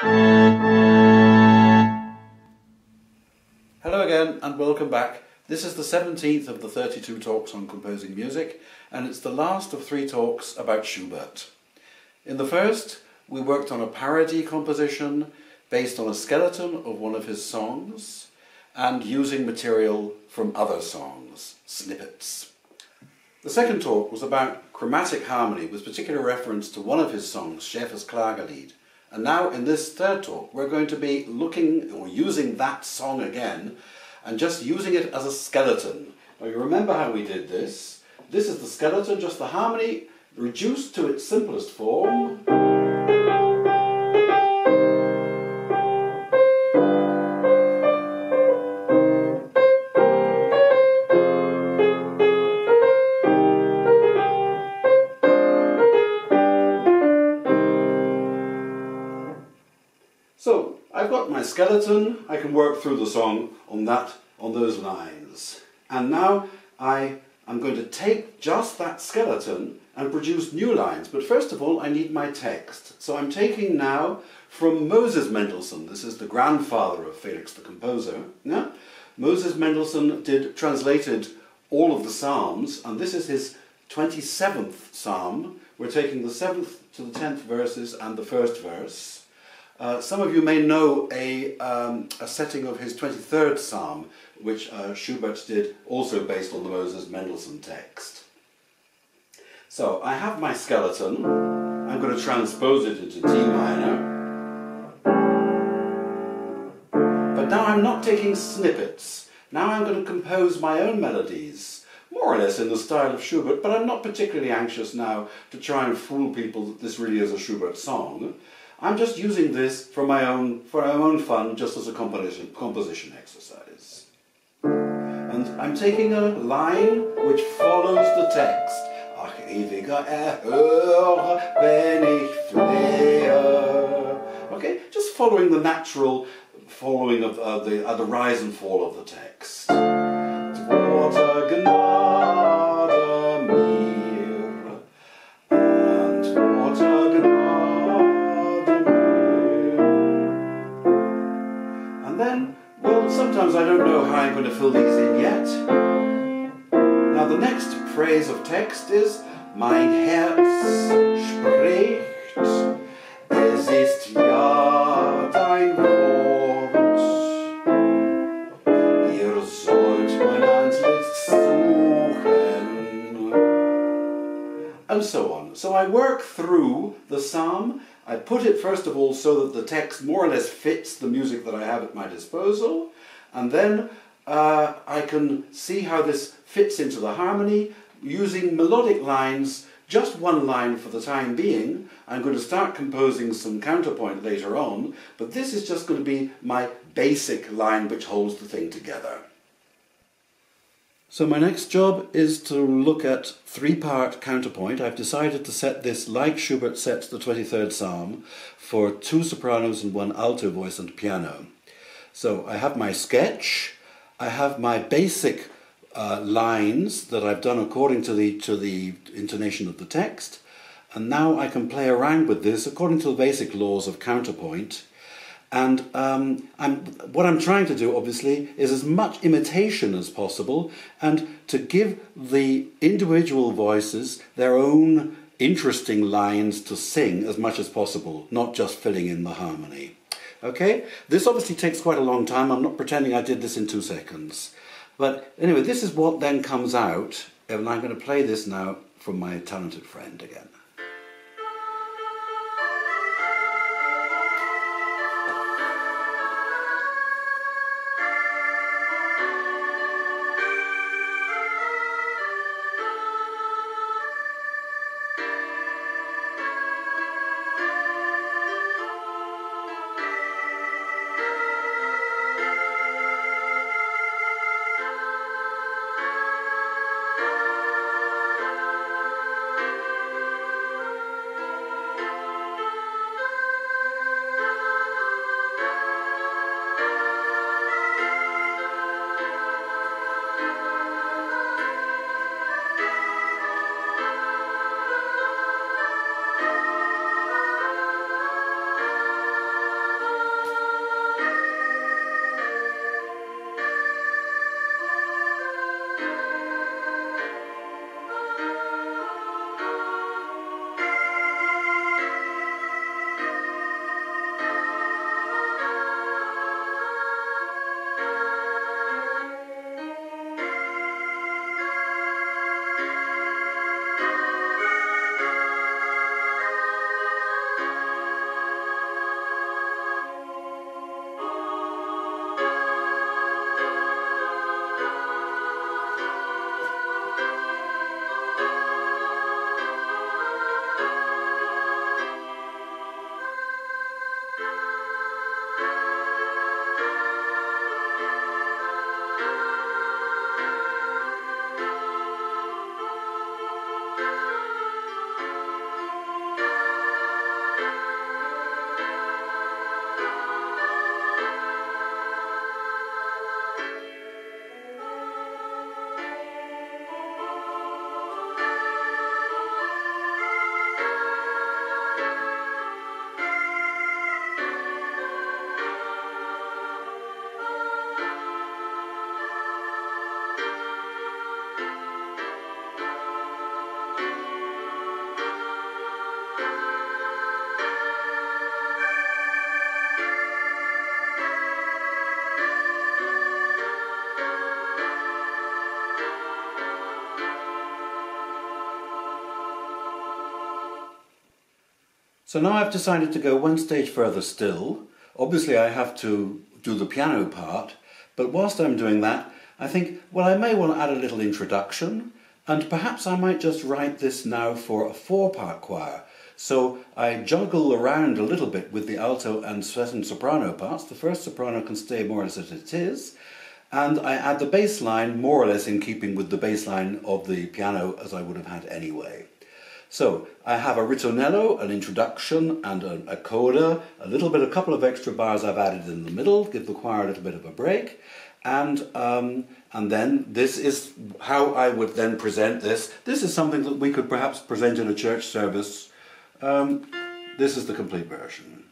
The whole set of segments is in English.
Hello again and welcome back. This is the 17th of the 32 talks on composing music and it's the last of three talks about Schubert. In the first, we worked on a parody composition based on a skeleton of one of his songs and using material from other songs, snippets. The second talk was about chromatic harmony with particular reference to one of his songs, Schäfers Klagelied. And now in this third talk, we're going to be looking or using that song again and just using it as a skeleton. Now you remember how we did this. This is the skeleton, just the harmony reduced to its simplest form. So I've got my skeleton, I can work through the song on that, on those lines. And now I am going to take just that skeleton and produce new lines. But first of all, I need my text. So I'm taking now from Moses Mendelssohn. This is the grandfather of Felix the composer. Yeah? Moses Mendelssohn did translated all of the Psalms, and this is his 27th Psalm. We're taking the 7th to the 10th verses and the first verse. Uh, some of you may know a, um, a setting of his 23rd Psalm, which uh, Schubert did also based on the Moses Mendelssohn text. So I have my skeleton. I'm going to transpose it into D minor. But now I'm not taking snippets. Now I'm going to compose my own melodies, more or less in the style of Schubert, but I'm not particularly anxious now to try and fool people that this really is a Schubert song. I'm just using this for my own, for my own fun, just as a composition, composition exercise. And I'm taking a line which follows the text. Ach, ewiger wenn ich flehe. Okay, just following the natural following of uh, the, uh, the rise and fall of the text. So I work through the psalm. I put it first of all so that the text more or less fits the music that I have at my disposal. And then uh, I can see how this fits into the harmony using melodic lines, just one line for the time being. I'm going to start composing some counterpoint later on, but this is just going to be my basic line which holds the thing together. So my next job is to look at three-part counterpoint. I've decided to set this like Schubert sets the 23rd Psalm for two sopranos and one alto voice and piano. So I have my sketch, I have my basic uh, lines that I've done according to the, to the intonation of the text, and now I can play around with this according to the basic laws of counterpoint. And um, I'm, what I'm trying to do, obviously, is as much imitation as possible and to give the individual voices their own interesting lines to sing as much as possible, not just filling in the harmony. Okay? This obviously takes quite a long time. I'm not pretending I did this in two seconds. But anyway, this is what then comes out, and I'm going to play this now from my talented friend again. So now I've decided to go one stage further still. Obviously I have to do the piano part, but whilst I'm doing that, I think, well, I may want to add a little introduction, and perhaps I might just write this now for a four-part choir. So I juggle around a little bit with the alto and second soprano parts. The first soprano can stay more as it is, and I add the bass line more or less in keeping with the bass line of the piano as I would have had anyway. So I have a ritornello, an introduction, and a, a, coda, a little bit, a couple of extra bars I've added in the middle, give the choir a little bit of a break, and um, and then this is how I would then present this. This is something that we could perhaps present in a church service. Um, this is the complete version.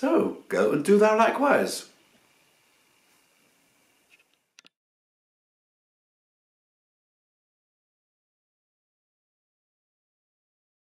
So go and do thou likewise.